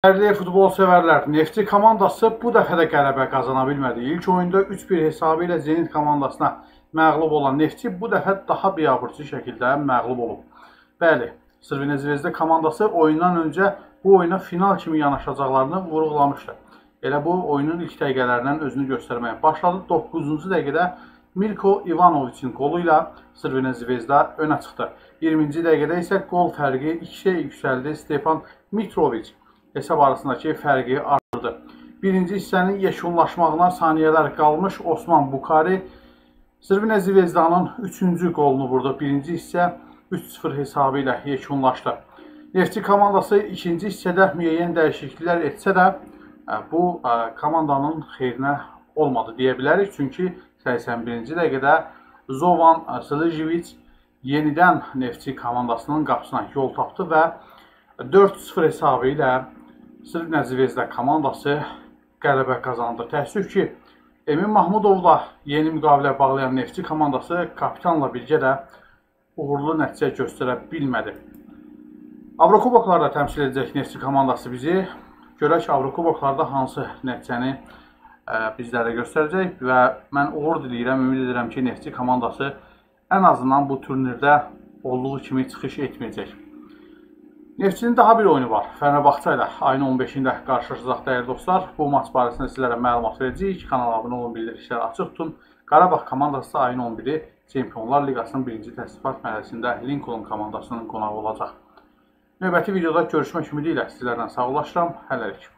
Dəyərli futbol sevərlər, Neftçi komandası bu dəfə də qələbə qazana bilmədi. İlk oyunda 3-1 hesabı ilə Zenit komandasına məğlub olan Neftçi bu dəfə daha biabırçı şəkildə məğlub olub. Bəli, Sırvina Zvezda komandası oyundan öncə bu oyuna final kimi yanaşacaqlarını vurğulamışdı. Elə bu oyunun ilk dəqiqələrindən özünü göstərməyə başladı. 9-cu dəqiqədə Milko Ivanoviçin qolu ilə Sırvina Zvezda önə çıxdı. 20-ci dəqiqədə isə qol fərqi 2-yə yüksəldi. Stepan Mitroviç hesab arasındakı fərqi artırdı. Birinci hissənin yekunlaşmağına saniyələr qalmış Osman Bukari Sırvina Zvezdanın 3-cü qolunu vurdu. Birinci hissə 3-0 hesabı ilə yekunlaşdı. Neftçi komandası ikinci hissədə müəyyən dəyişikliklər etsə də bu komandanın xeyrinə olmadı deyə bilərik. Çünki 81-ci dəqiqədə Zovan Slijevic yenidən Neftçi komandasının qapısına yol tapdı və 4-0 hesabı ilə Sırvina Zvezda komandası qələbə qazandı. Təəssüf ki, Emin Mahmudovla yeni müqavilə bağlayan Neftçi komandası kapitanla birgə də uğurlu nəticə göstərə bilmədi. Avrokuboklarda təmsil edəcək Neftçi komandası bizi. Görək Avrokuboklarda hansı nəticəni ə, bizlərə göstərəcək və mən uğur diləyirəm, ümid edirəm ki, Neftçi komandası ən azından bu turnirdə olduğu kimi çıxış etməyəcək. Neftçinin daha bir oyunu var. Fənərbağça ilə ayın 15-də qarşılaşacaq dəyərli dostlar. Bu maç barəsində sizlərə məlumat verəcəyik. Kanala abunə olun, bildirişləri açıq tutun. Qarabağ komandası ayın 11-i Çempionlar Liqasının birinci təsdiqat mərhələsində Lincoln komandasının qonağı olacaq. Növbəti videoda görüşmək ümidi ilə sizlərlə sağollaşıram. Hələlik.